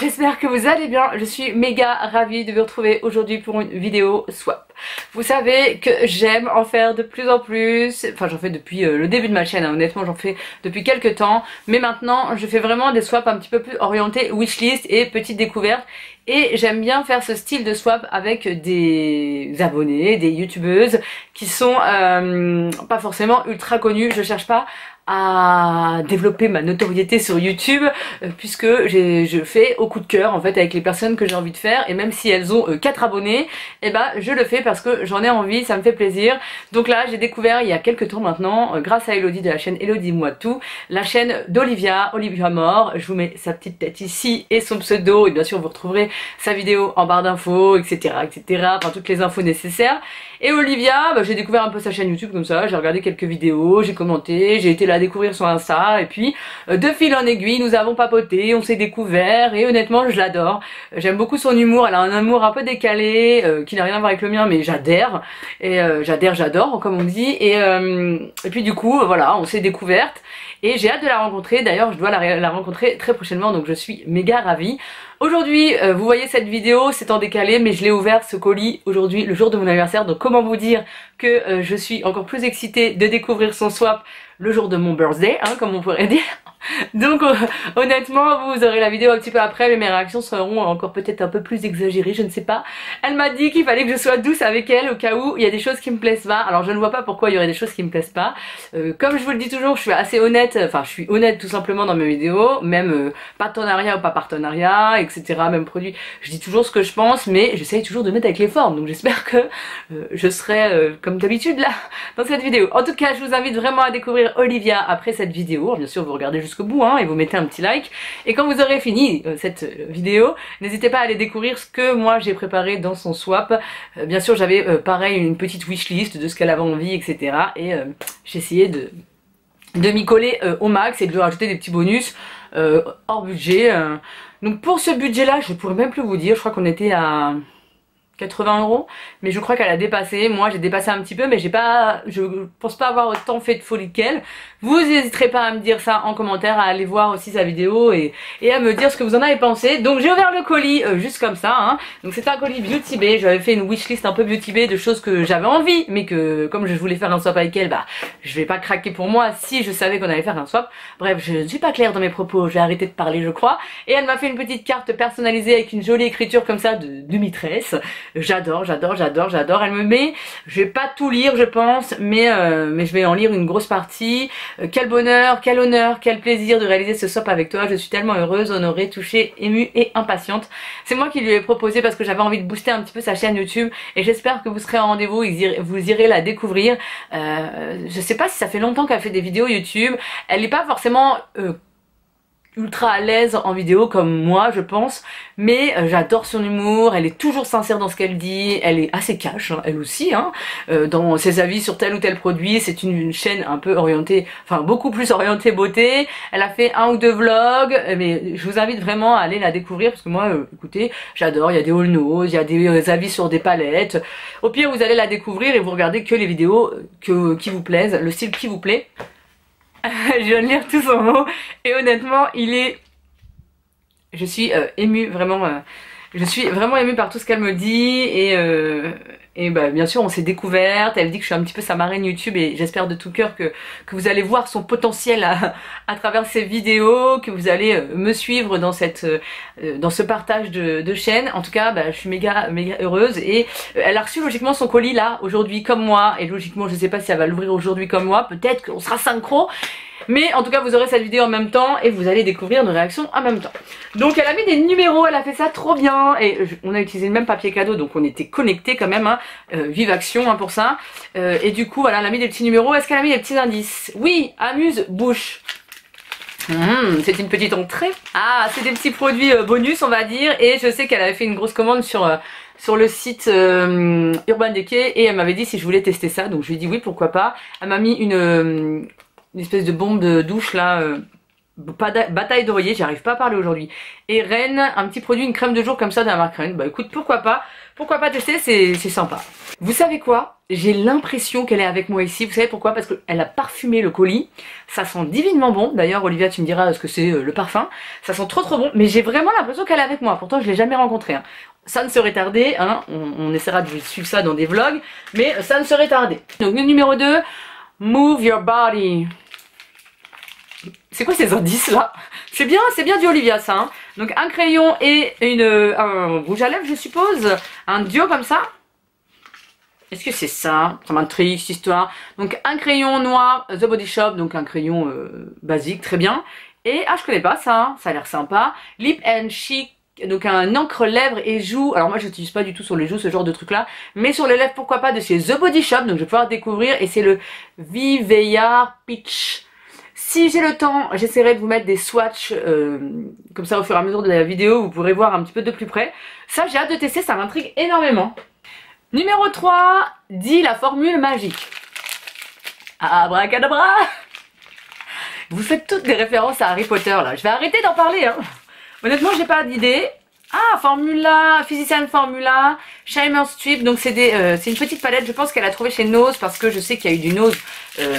j'espère que vous allez bien. Je suis méga ravie de vous retrouver aujourd'hui pour une vidéo swap. Vous savez que j'aime en faire de plus en plus. Enfin, j'en fais depuis euh, le début de ma chaîne, hein. honnêtement, j'en fais depuis quelques temps. Mais maintenant, je fais vraiment des swaps un petit peu plus orientés wishlist et petites découvertes. Et j'aime bien faire ce style de swap avec des abonnés, des youtubeuses qui sont euh, pas forcément ultra connus. Je cherche pas à développer ma notoriété sur YouTube euh, puisque je fais au coup de cœur en fait avec les personnes que j'ai envie de faire. Et même si elles ont 4 euh, abonnés et eh ben je le fais parce que j'en ai envie, ça me fait plaisir. Donc là j'ai découvert il y a quelques temps maintenant euh, grâce à Elodie de la chaîne Elodie Moi Tout la chaîne d'Olivia, Olivia Mort je vous mets sa petite tête ici et son pseudo. Et bien sûr vous retrouverez sa vidéo en barre d'infos etc etc enfin toutes les infos nécessaires. Et Olivia, bah, j'ai découvert un peu sa chaîne YouTube comme ça, j'ai regardé quelques vidéos, j'ai commenté, j'ai été la découvrir sur Insta, et puis euh, de fil en aiguille, nous avons papoté, on s'est découvert, et honnêtement, je l'adore. J'aime beaucoup son humour, elle a un humour un peu décalé, euh, qui n'a rien à voir avec le mien, mais j'adhère, et euh, j'adhère, j'adore, comme on dit, et, et puis du coup, voilà, on s'est découverte, et j'ai hâte de la rencontrer, d'ailleurs je dois la, la rencontrer très prochainement, donc je suis méga ravie. Aujourd'hui, euh, vous voyez cette vidéo, c'est en décalé, mais je l'ai ouvert ce colis aujourd'hui, le jour de mon anniversaire. Donc comment vous dire que euh, je suis encore plus excitée de découvrir son swap le jour de mon birthday, hein, comme on pourrait dire. Donc euh, honnêtement vous aurez la vidéo un petit peu après mais mes réactions seront encore peut-être un peu plus exagérées je ne sais pas. Elle m'a dit qu'il fallait que je sois douce avec elle au cas où il y a des choses qui me plaisent pas. Alors je ne vois pas pourquoi il y aurait des choses qui me plaisent pas. Euh, comme je vous le dis toujours je suis assez honnête, enfin je suis honnête tout simplement dans mes vidéos, même euh, partenariat ou pas partenariat etc. Même produit. Je dis toujours ce que je pense mais j'essaye toujours de mettre avec les formes donc j'espère que je serai comme d'habitude là dans cette vidéo. En tout cas je vous invite vraiment à découvrir Olivia après cette vidéo. Bien sûr vous regardez jusqu'au bout hein, et vous mettez un petit like. Et quand vous aurez fini euh, cette euh, vidéo, n'hésitez pas à aller découvrir ce que moi j'ai préparé dans son swap. Euh, bien sûr j'avais pareil une petite wishlist de ce qu'elle avait envie etc. Et j'ai essayé de, de m'y coller au max et de lui rajouter des petits bonus hors budget. Donc pour ce budget là je pourrais même plus vous dire, je crois qu'on était à 80 euros. Mais je crois qu'elle a dépassé. Moi j'ai dépassé un petit peu mais j'ai pas je pense pas avoir autant fait de folie qu'elle. Vous n'hésiterez pas à me dire ça en commentaire à aller voir aussi sa vidéo et, et à me dire ce que vous en avez pensé. Donc j'ai ouvert le colis euh, juste comme ça hein. donc c'est un colis Beauty Bay. J'avais fait une wishlist un peu Beauty Bay de choses que j'avais envie mais que comme je voulais faire un swap avec elle bah je vais pas craquer pour moi si je savais qu'on allait faire un swap. Bref je ne suis pas claire dans mes propos. J'ai arrêté de parler je crois. Et elle m'a fait une petite carte personnalisée avec une jolie écriture comme ça de, de mitresse J'adore, j'adore, j'adore, j'adore. Elle me met, je vais pas tout lire je pense, mais, euh, mais je vais en lire une grosse partie. Euh, quel bonheur, quel honneur, quel plaisir de réaliser ce swap avec toi. Je suis tellement heureuse, honorée, touchée, émue et impatiente. C'est moi qui lui ai proposé parce que j'avais envie de booster un petit peu sa chaîne YouTube et j'espère que vous serez en rendez-vous, vous irez la découvrir. Euh, je sais pas si ça fait longtemps qu'elle fait des vidéos YouTube. Elle n'est pas forcément ultra à l'aise en vidéo comme moi je pense. Mais euh, j'adore son humour. Elle est toujours sincère dans ce qu'elle dit. Elle est assez cash hein, elle aussi hein, euh, dans ses avis sur tel ou tel produit c'est une, chaîne un peu orientée enfin beaucoup plus orientée beauté. Elle a fait un ou deux vlogs euh, mais je vous invite vraiment à aller la découvrir parce que moi écoutez j'adore. Il y a des haul nose il y a des avis sur des palettes. Au pire vous allez la découvrir et vous regardez que les vidéos que, qui vous plaisent le style qui vous plaît je viens de lire tout son mot. Et honnêtement il est je suis euh, émue vraiment euh, je suis vraiment émue par tout ce qu'elle me dit et, euh, et bah, bien sûr on s'est découverte, elle dit que je suis un petit peu sa marraine YouTube et j'espère de tout cœur que, vous allez voir son potentiel à, travers ces vidéos, que vous allez euh, me suivre dans cette euh, dans ce partage de, de chaîne. En tout cas bah, je suis méga méga heureuse et elle a reçu logiquement son colis là aujourd'hui comme moi. Et logiquement je sais pas si elle va l'ouvrir aujourd'hui comme moi, peut-être qu'on sera synchro mais en tout cas vous aurez cette vidéo en même temps et vous allez découvrir nos réactions en même temps. Donc elle a mis des numéros, elle a fait ça trop bien et on a utilisé le même papier cadeau donc on était connectés quand même, hein. Euh, vive action hein, pour ça. Euh, et du coup voilà elle a mis des petits numéros, est-ce qu'elle a mis des petits indices? Oui, amuse bouche. Mmh, c'est une petite entrée. Ah, c'est des petits produits euh, bonus, on va dire. Et je sais qu'elle avait fait une grosse commande sur sur le site Urban Decay et elle m'avait dit si je voulais tester ça. Donc je lui ai dit oui, pourquoi pas. Elle m'a mis une, une espèce de bombe de douche là, bataille d'oreiller, j'arrive pas à parler aujourd'hui. Et Rennes, un petit produit, une crème de jour comme ça de la marque Rennes. Bah écoute, pourquoi pas Pourquoi pas tester, c'est sympa. Vous savez quoi? J'ai l'impression qu'elle est avec moi ici. Vous savez pourquoi? Parce qu'elle a parfumé le colis. Ça sent divinement bon. D'ailleurs, Olivia, tu me diras ce que c'est euh, le parfum. Ça sent trop trop bon. Mais j'ai vraiment l'impression qu'elle est avec moi. Pourtant, je l'ai jamais rencontrée. Hein. Ça ne serait tardé. Hein. On, essaiera de suivre ça dans des vlogs. Mais ça ne serait tardé. Donc, le numéro 2, Move Your Body. C'est quoi ces indices là? C'est bien, c'est bien du Olivia ça. Hein. Donc un crayon et une, un rouge à lèvres je suppose. Un duo comme ça. Est-ce que c'est ça? Ça m'intrigue cette histoire. Donc un crayon noir The Body Shop, donc un crayon euh, basique, très bien. Et ah je connais pas ça, hein. ça a l'air sympa. Lip and Chic donc un encre lèvres et joues. Alors moi j'utilise pas du tout sur les joues ce genre de truc là, mais sur les lèvres pourquoi pas de chez The Body Shop. Donc je vais pouvoir découvrir et c'est le Viveillard Peach. Si j'ai le temps, j'essaierai de vous mettre des swatchs euh, comme ça au fur et à mesure de la vidéo, vous pourrez voir un petit peu de plus près. Ça j'ai hâte de tester, ça m'intrigue énormément. Numéro 3, dit la formule magique. Abracadabra Vous faites toutes des références à Harry Potter là, je vais arrêter d'en parler hein. Honnêtement j'ai pas d'idée, ah, Formula, Physician Formula, Shimer Strip. Donc c'est euh, une petite palette, je pense qu'elle a trouvé chez Nose parce que je sais qu'il y a eu du Nose. Euh,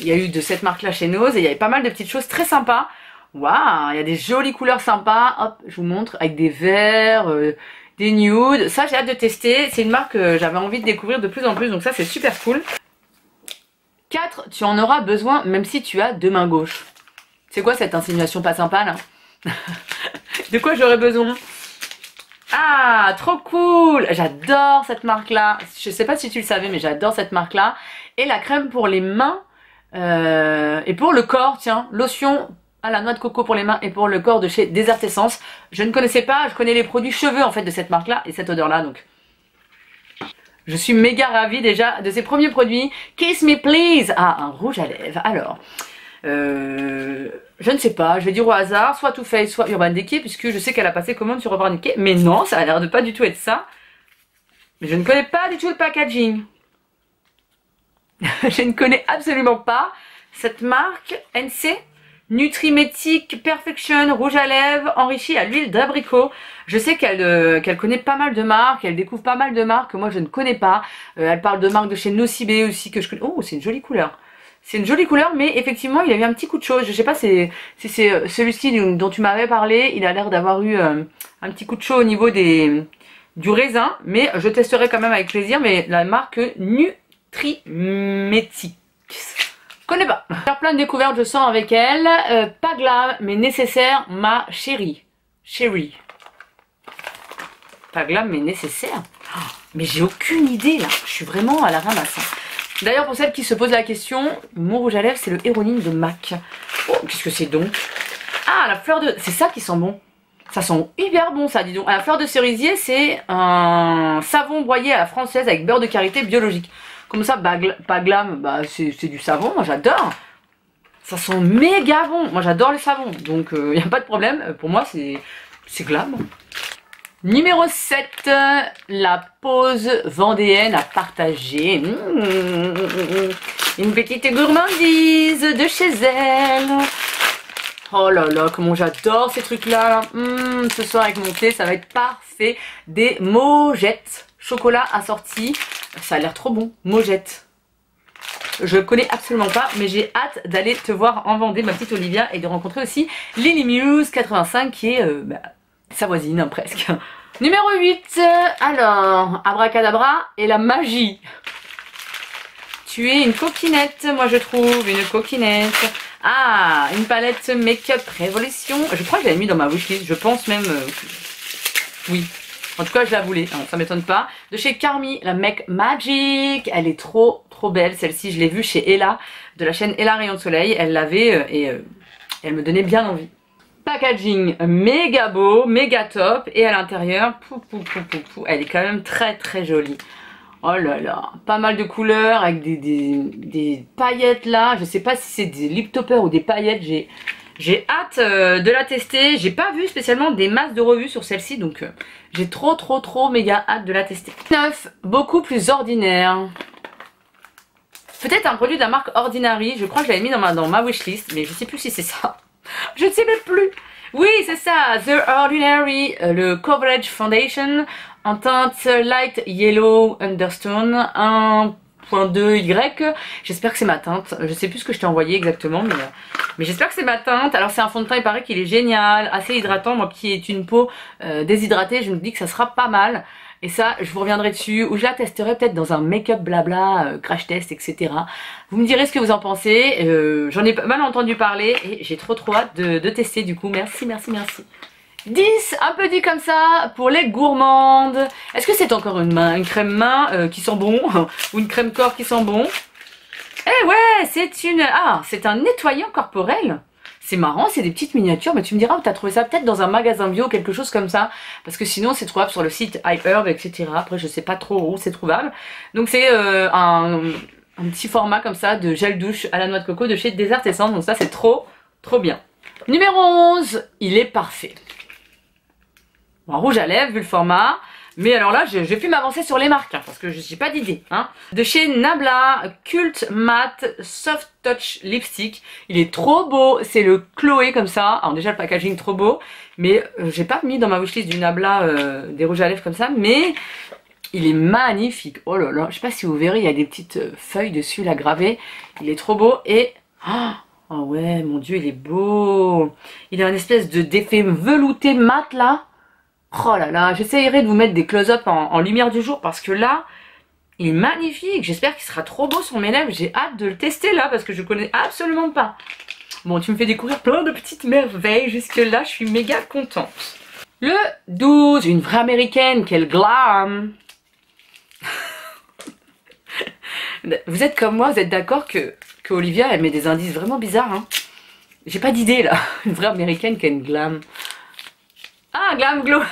il y a eu de cette marque-là chez Nose et il y avait pas mal de petites choses très sympas. Waouh, il y a des jolies couleurs sympas. Hop, je vous montre avec des verts, euh, des nudes. Ça, j'ai hâte de tester. C'est une marque que j'avais envie de découvrir de plus en plus. Donc ça, c'est super cool. 4. Tu en auras besoin même si tu as deux mains gauches. C'est quoi cette insinuation pas sympa là? De quoi j'aurais besoin? Ah, trop cool J'adore cette marque-là. Je sais pas si tu le savais, mais j'adore cette marque-là. Et la crème pour les mains euh, et pour le corps, tiens, lotion à la noix de coco pour les mains et pour le corps de chez Desert Essence. Je ne connaissais pas, je connais les produits cheveux en fait de cette marque-là et cette odeur-là, donc je suis méga ravie déjà de ces premiers produits. Kiss Me Please Ah, un rouge à lèvres. Alors, euh, je ne sais pas, je vais dire au hasard, soit Too Faced, soit Urban Decay, puisque je sais qu'elle a passé commande sur Urban Decay, mais non, ça a l'air de pas du tout être ça. Mais je ne connais pas du tout le packaging. je ne connais absolument pas cette marque NC Nutrimetic Perfection rouge à lèvres enrichi à l'huile d'abricot. Je sais qu'elle euh, connaît pas mal de marques, elle découvre pas mal de marques que moi je ne connais pas. Euh, elle parle de marques de chez Nocibé aussi que je connais. Oh, c'est une jolie couleur. C'est une jolie couleur, mais effectivement, il a eu un petit coup de chaud. Je sais pas si c'est euh, celui-ci dont tu m'avais parlé. Il a l'air d'avoir eu euh, un petit coup de chaud au niveau du raisin, mais je testerai quand même avec plaisir. Mais la marque Nutrimetix. Connais pas. Faire plein de découvertes, je sens avec elle. Euh, pas glam, mais nécessaire, ma chérie. Chérie. Pas glam, mais nécessaire. Oh, mais j'ai aucune idée là. Je suis vraiment à la ramasse. D'ailleurs, pour celles qui se posent la question, mon rouge à lèvres, c'est le héronine de MAC. Oh, qu'est-ce que c'est donc? Ah, la fleur de... C'est ça qui sent bon. Ça sent hyper bon, ça, dis donc. La fleur de cerisier, c'est un savon broyé à la française avec beurre de karité biologique. Comme ça, pas glam, bah, c'est du savon, moi j'adore. Ça sent méga bon. Moi j'adore les savons, donc il euh, n'y a pas de problème. Pour moi, c'est glam. Numéro 7, la pause vendéenne à partager. Mmh, une petite gourmandise de chez elle. Oh là là, comment j'adore ces trucs-là. Mmh, ce soir avec mon thé, ça va être parfait. Des mojettes. Chocolat assorti. Ça a l'air trop bon. Mojettes. Je connais absolument pas, mais j'ai hâte d'aller te voir en Vendée, ma petite Olivia, et de rencontrer aussi Lily Muse 85 qui est... Euh, bah, sa voisine presque. Numéro 8, alors, abracadabra et la magie. Tu es une coquinette, moi je trouve, une coquinette. Ah, une palette Make-up Révolution. Je crois que je l'avais mis dans ma wishlist, je pense même... Euh, oui, en tout cas, je la voulais, ça m'étonne pas. De chez Carmi, la Make Magic. Elle est trop, trop belle. Celle-ci, je l'ai vue chez Ella, de la chaîne Ella Rayon de Soleil. Elle l'avait euh, et euh, elle me donnait bien envie. Packaging méga beau, méga top. Et à l'intérieur, elle est quand même très très jolie. Oh là là, pas mal de couleurs avec des, des, paillettes là. Je sais pas si c'est des lip toppers ou des paillettes. J'ai j'ai hâte euh, de la tester. J'ai pas vu spécialement des masses de revues sur celle-ci. Donc euh, j'ai trop trop trop méga hâte de la tester. 9. Beaucoup plus ordinaire. Peut-être un produit de la marque Ordinary. Je crois que je l'avais mis dans ma, dans ma wishlist. Mais je sais plus si c'est ça. Je ne sais même plus. Oui, c'est ça, The Ordinary, euh, le Coverage Foundation en teinte Light Yellow Understone 1.2Y. J'espère que c'est ma teinte. Je sais plus ce que je t'ai envoyé exactement, mais, euh, mais j'espère que c'est ma teinte. Alors c'est un fond de teint, il paraît qu'il est génial, assez hydratant. Moi qui est une peau euh, déshydratée, je me dis que ça sera pas mal. Et ça, je vous reviendrai dessus, ou je la testerai peut-être dans un make-up blabla, euh, crash test, etc. Vous me direz ce que vous en pensez. Euh, J'en ai mal entendu parler et j'ai trop trop hâte de, de tester du coup. Merci, merci, merci. 10, un peu dit comme ça, pour les gourmandes. Est-ce que c'est encore une, main, une crème main euh, qui sent bon Ou une crème corps qui sent bon? Eh ouais, c'est une... Ah, c'est un nettoyant corporel c'est marrant, c'est des petites miniatures, mais tu me diras, t'as trouvé ça peut-être dans un magasin bio, quelque chose comme ça, parce que sinon c'est trouvable sur le site iHerb, etc. Après, je sais pas trop où c'est trouvable. Donc c'est euh, un, petit format comme ça de gel douche à la noix de coco de chez Desert Essence, donc ça c'est trop, trop bien. Numéro 11, il est parfait. En rouge à lèvres, vu le format. Mais alors là, je, vais plus m'avancer sur les marques, hein, parce que je n'ai pas d'idée. Hein. De chez Nabla, Cult Matte Soft Touch Lipstick. Il est trop beau, c'est le Chloé comme ça. Alors déjà, le packaging trop beau. Mais euh, j'ai pas mis dans ma wishlist du Nabla euh, des rouges à lèvres comme ça. Mais il est magnifique. Oh là là, je sais pas si vous verrez, il y a des petites euh, feuilles dessus là gravées. Il est trop beau et... Oh, oh ouais, mon dieu, il est beau. Il a une espèce de d'effet velouté mat là. Oh là là, j'essayerai de vous mettre des close-up en, lumière du jour parce que là, il est magnifique. J'espère qu'il sera trop beau sur mes lèvres. J'ai hâte de le tester là parce que je connais absolument pas. Bon, tu me fais découvrir plein de petites merveilles. Jusque là, je suis méga contente. Le 12, une vraie américaine, quelle glam Vous êtes comme moi, vous êtes d'accord que, Olivia, elle met des indices vraiment bizarres. Hein J'ai pas d'idée là. Une vraie américaine, quelle glam. Ah, Glam Glow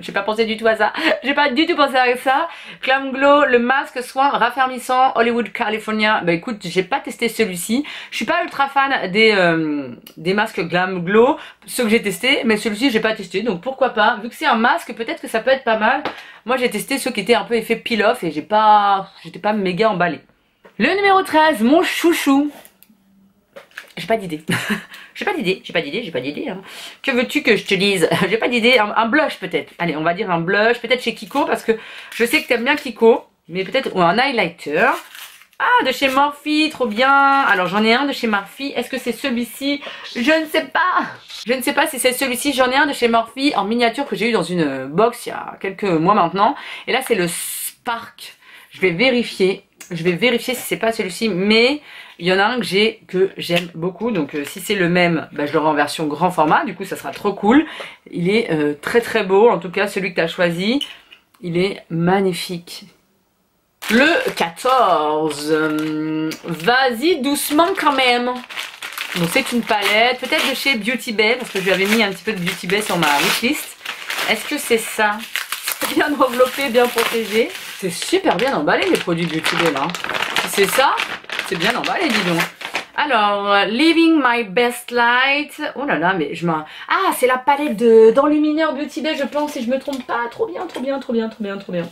j'ai pas pensé du tout à ça. J'ai pas du tout pensé à ça. Glam Glow, le masque soin raffermissant Hollywood California. Bah écoute, j'ai pas testé celui-ci. Je suis pas ultra fan des, euh, des masques Glam Glow, ceux que j'ai testé, mais celui-ci j'ai pas testé. Donc pourquoi pas? Vu que c'est un masque, peut-être que ça peut être pas mal. Moi j'ai testé ceux qui étaient un peu effet peel-off et j'ai pas, j'étais pas méga emballé. Le numéro 13, mon chouchou. J'ai pas d'idée. j'ai pas d'idée, j'ai pas d'idée, j'ai pas d'idée. Hein. Que veux-tu que je te dise? J'ai pas d'idée. Un, blush peut-être. Allez, on va dire un blush. Peut-être chez Kiko parce que je sais que t'aimes bien Kiko. Mais peut-être... Ou un highlighter. Ah, de chez Morphe, trop bien. Alors j'en ai un de chez Morphe. Est-ce que c'est celui-ci? Je ne sais pas. Je ne sais pas si c'est celui-ci. J'en ai un de chez Morphe en miniature que j'ai eu dans une box il y a quelques mois maintenant. Et là c'est le Spark. Je vais vérifier. Je vais vérifier si c'est pas celui-ci. Mais il y en a un que j'ai que j'aime beaucoup. Donc euh, si c'est le même, bah, je l'aurai en version grand format. Du coup ça sera trop cool. Il est euh, très très beau. En tout cas celui que tu as choisi. Il est magnifique. Le 14. Euh, vas-y doucement quand même. Donc c'est une palette. Peut-être de chez Beauty Bay. Parce que je lui avais mis un petit peu de Beauty Bay sur ma wishlist. Est-ce que c'est ça? Bien enveloppé, bien protégé. C'est super bien emballé les produits Beauty Bay là. Si c'est ça, c'est bien emballé, dis donc. Alors, Living My Best Light. Oh là là, mais je m'en... Ah, c'est la palette d'enlumineur Beauty Bay, je pense, si je me trompe pas. Trop bien, trop bien, trop bien, trop bien, trop bien.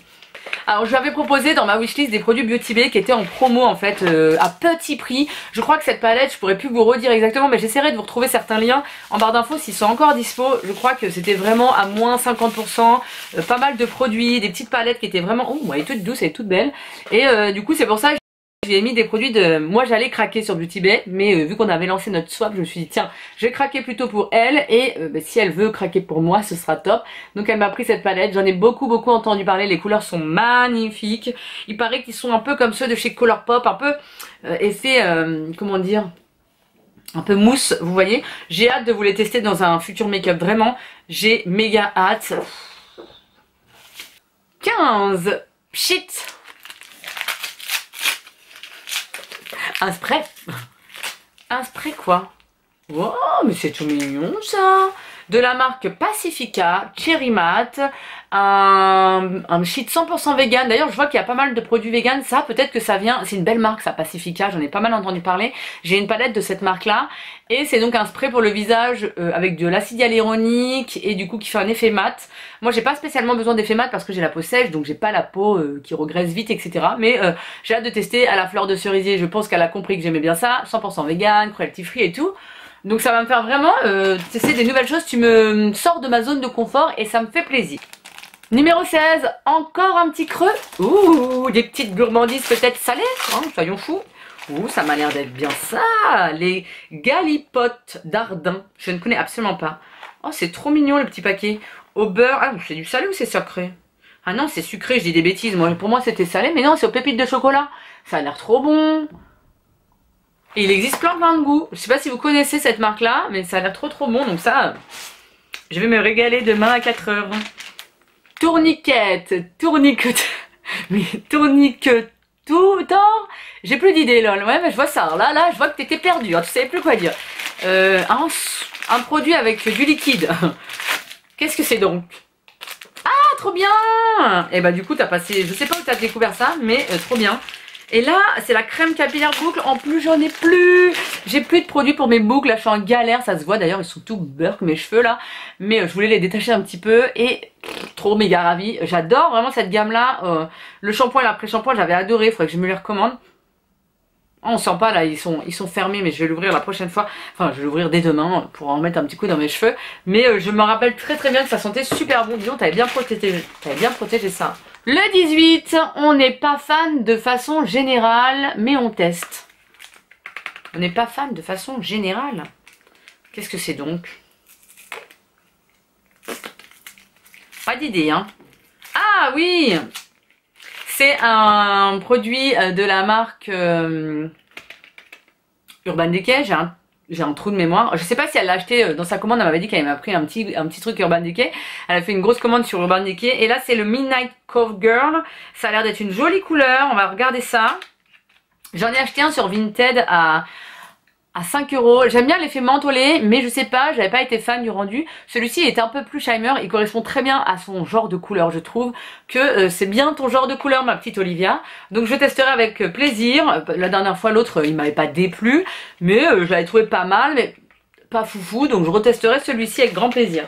Alors je lui avais proposé dans ma wishlist des produits Beauty Bay qui étaient en promo en fait euh, à petit prix. Je crois que cette palette, je pourrais plus vous redire exactement mais j'essaierai de vous retrouver certains liens en barre d'infos s'ils sont encore dispo. Je crois que c'était vraiment à moins 50%, euh, pas mal de produits, des petites palettes qui étaient vraiment... Oh, elle est toute douce, elle est toute belle. Et euh, du coup c'est pour ça que j'ai mis des produits de... Moi j'allais craquer sur Beauty Bay, mais euh, vu qu'on avait lancé notre swap, je me suis dit tiens, je vais craquer plutôt pour elle et euh, bah, si elle veut craquer pour moi, ce sera top. Donc elle m'a pris cette palette, j'en ai beaucoup beaucoup entendu parler, les couleurs sont magnifiques. Il paraît qu'ils sont un peu comme ceux de chez Colourpop, un peu euh, effet, comment dire un peu mousse, vous voyez. J'ai hâte de vous les tester dans un futur make-up, vraiment. J'ai méga hâte. 15 Shit Un spray. Un spray quoi? Oh, mais c'est tout mignon ça De la marque Pacifica, Cherry Matte, un, un shit 100% vegan. D'ailleurs, je vois qu'il y a pas mal de produits vegan. Ça, peut-être que ça vient... C'est une belle marque, ça, Pacifica. J'en ai pas mal entendu parler. J'ai une palette de cette marque-là. Et c'est donc un spray pour le visage euh, avec de l'acide hyaluronique et du coup qui fait un effet mat. Moi, j'ai pas spécialement besoin d'effet mat parce que j'ai la peau sèche, donc j'ai pas la peau euh, qui regraisse vite, etc. Mais euh, j'ai hâte de tester à la fleur de cerisier. Je pense qu'elle a compris que j'aimais bien ça. 100% vegan, cruelty free et tout. Donc ça va me faire vraiment euh, des nouvelles choses. Tu me sors de ma zone de confort et ça me fait plaisir. Numéro 16, encore un petit creux. Ouh, des petites gourmandises peut-être salées, hein, soyons fous. Ouh, ça m'a l'air d'être bien ça. Les galipotes d'Ardin. Je ne connais absolument pas. Oh, c'est trop mignon le petit paquet. Au beurre. Ah, c'est du salé ou c'est sucré? Ah non, c'est sucré, je dis des bêtises. Moi, pour moi, c'était salé. Mais non, c'est aux pépites de chocolat. Ça a l'air trop bon. Il existe plein plein de goûts. Je sais pas si vous connaissez cette marque là, mais ça a l'air trop trop bon. Donc ça, je vais me régaler demain à 4h. Tourniquette, tourniquette, mais tourniquette tout tort. J'ai plus d'idées lol. Ouais, mais je vois ça. Là, là, je vois que t'étais perdu. Hein. Tu savais plus quoi dire. Euh, un, produit avec du liquide. Qu'est-ce que c'est donc? Ah, trop bien Et eh bah du coup, t'as passé... Je sais pas où t'as découvert ça, mais euh, trop bien. Et là, c'est la crème capillaire boucle. En plus, j'en ai plus. J'ai plus de produits pour mes boucles. Je suis en galère. Ça se voit d'ailleurs, ils sont tout beurre mes cheveux là. Mais euh, je voulais les détacher un petit peu. Et trop méga ravie. J'adore vraiment cette gamme là. Euh, le shampoing et l'après-shampoing, j'avais adoré. Il faudrait que je me les recommande. Oh, on sent pas là, ils sont, ils sont fermés, mais je vais l'ouvrir la prochaine fois. Enfin, je vais l'ouvrir dès demain pour en mettre un petit coup dans mes cheveux. Mais euh, je me rappelle très très bien que ça sentait super bon. Disons, t'avais bien protégé, avais bien protégé ça. Le 18, on n'est pas fan de façon générale, mais on teste. On n'est pas fan de façon générale. Qu'est-ce que c'est donc? Pas d'idée, hein. Ah oui C'est un produit euh, de la marque euh, Urban Decay. J'ai un j'ai un trou de mémoire. Je sais pas si elle l'a acheté euh, dans sa commande, elle m'avait dit qu'elle m'a pris un petit, un petit truc Urban Decay. Elle a fait une grosse commande sur Urban Decay. Et là c'est le Midnight Cove Girl. Ça a l'air d'être une jolie couleur, on va regarder ça. J'en ai acheté un sur Vinted à à 5 euros. J'aime bien l'effet mentholé, mais je sais pas, j'avais pas été fan du rendu. Celui-ci est un peu plus shimer, il correspond très bien à son genre de couleur. Je trouve que euh, c'est bien ton genre de couleur, ma petite Olivia. Donc je testerai avec plaisir. La dernière fois, l'autre, il m'avait pas déplu, mais euh, je l'avais trouvé pas mal, mais pas foufou. Donc je retesterai celui-ci avec grand plaisir.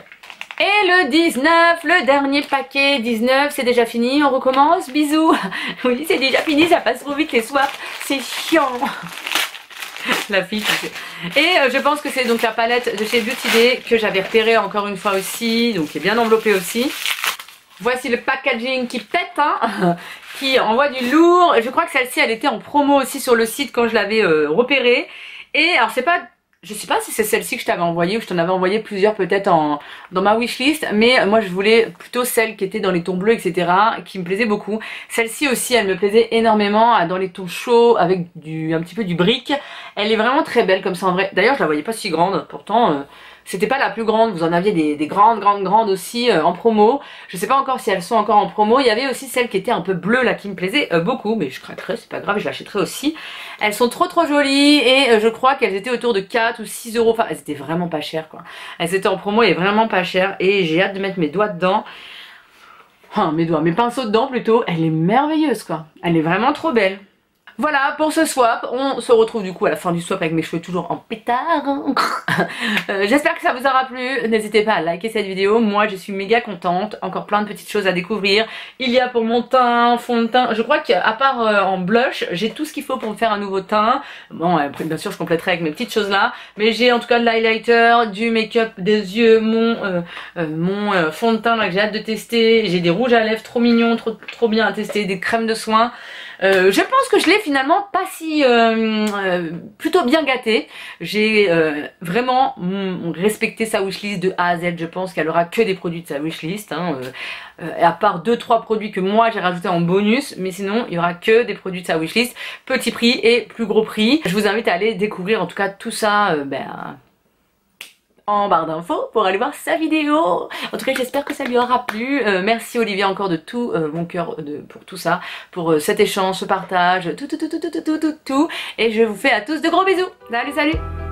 Et le 19, le dernier paquet 19, c'est déjà fini, on recommence, bisous Oui, c'est déjà fini, ça passe trop vite les soirs, c'est chiant la fille. Et euh, je pense que c'est donc la palette de chez Beauty Day que j'avais repérée encore une fois aussi, donc est bien enveloppée aussi. Voici le packaging qui pète, hein, qui envoie du lourd. Je crois que celle-ci, elle était en promo aussi sur le site quand je l'avais euh, repérée. Et alors c'est pas je sais pas si c'est celle-ci que je t'avais envoyée ou je t'en avais envoyé plusieurs peut-être dans ma wishlist, mais moi je voulais plutôt celle qui était dans les tons bleus, etc., qui me plaisait beaucoup. Celle-ci aussi, elle me plaisait énormément, dans les tons chauds, avec un petit peu du brique. Elle est vraiment très belle comme ça en vrai. D'ailleurs, je la voyais pas si grande, pourtant... Euh, c'était pas la plus grande, vous en aviez des, grandes, grandes, grandes aussi euh, en promo. Je sais pas encore si elles sont encore en promo. Il y avait aussi celle qui était un peu bleue là qui me plaisait euh, beaucoup, mais je craquerai, c'est pas grave, je l'achèterai aussi. Elles sont trop trop jolies et euh, je crois qu'elles étaient autour de 4 ou 6 euros. Enfin, elles étaient vraiment pas chères quoi. Elles étaient en promo et vraiment pas chères et j'ai hâte de mettre mes doigts dedans. Enfin, mes doigts, mes pinceaux dedans plutôt. Elle est merveilleuse quoi. Elle est vraiment trop belle. Voilà pour ce swap, on se retrouve du coup à la fin du swap avec mes cheveux toujours en pétard. Euh, j'espère que ça vous aura plu, n'hésitez pas à liker cette vidéo, moi je suis méga contente, encore plein de petites choses à découvrir. Il y a pour mon teint, fond de teint, je crois qu'à part euh, en blush, j'ai tout ce qu'il faut pour me faire un nouveau teint. Bon, bien sûr je compléterai avec mes petites choses là, mais j'ai en tout cas de l'highlighter, du make-up, des yeux, mon, euh, mon fond de teint là que j'ai hâte de tester, j'ai des rouges à lèvres trop mignons, trop, trop bien à tester, des crèmes de soins. Euh, je pense que je l'ai finalement pas si euh, euh, plutôt bien gâté. J'ai vraiment mm, respecté sa wishlist de A à Z. Je pense qu'elle aura que des produits de sa wishlist. Hein, à part 2-3 produits que moi j'ai rajouté en bonus. Mais sinon il y aura que des produits de sa wishlist. Petit prix et plus gros prix. Je vous invite à aller découvrir en tout cas tout ça ben, en barre d'infos pour aller voir sa vidéo. En tout cas, j'espère que ça lui aura plu. Euh, merci Olivia encore de tout euh, mon cœur pour tout ça, pour euh, cet échange, ce partage, tout, tout, tout, tout, tout, tout, tout, tout. Et je vous fais à tous de gros bisous. Salut, salut